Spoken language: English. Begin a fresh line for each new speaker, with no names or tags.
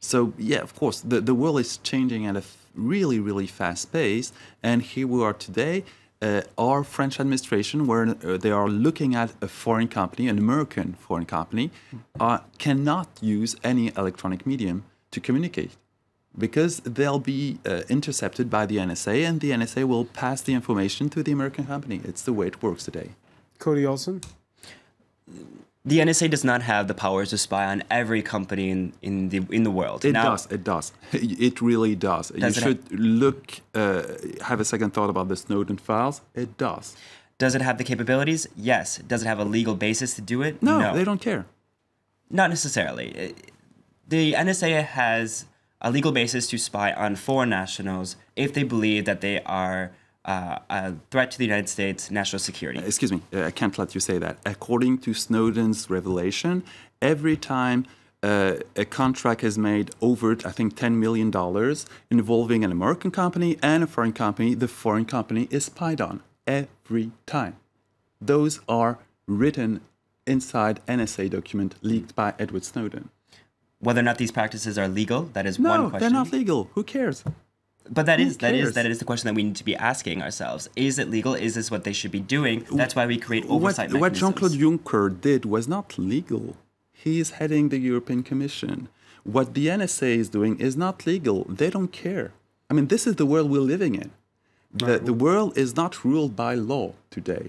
So yeah, of course, the, the world is changing at a really, really fast pace. And here we are today. Uh, our French administration, where uh, they are looking at a foreign company, an American foreign company, uh, cannot use any electronic medium to communicate because they'll be uh, intercepted by the NSA, and the NSA will pass the information to the American company. It's the way it works today.
Cody Olson?
The NSA does not have the powers to spy on every company in, in the in the world.
It
Now-
does. It does. It really does.
Does
you should look, uh, have a second thought about the Snowden files. It does.
Does it have the capabilities? Yes. Does it have a legal basis to do it?
No, they don't care.
Not necessarily. Uh, The NSA has a legal basis to spy on foreign nationals if they believe that they are uh, a threat to the United States national security.
Excuse me, uh, I can't let you say that. According to Snowden's revelation, every time uh, a contract is made over, I think, $10 million involving an American company and a foreign company, the foreign company is spied on every time. Those are written inside NSA document leaked by Edward Snowden.
Whether or not these practices are legal, that is
No,
one question.
No, they're not legal. Who cares?
But that
Who
is that is
cares?
that is the question that we need to be asking ourselves. Is it legal? Is this what they should be doing? That's why we create
What,
oversight
what Jean Claude. Juncker did was not legal. He is heading the European Commission. What the NSA is doing is not legal. They don't care. I mean, this is the world we're living in. The, the world is not ruled by law today.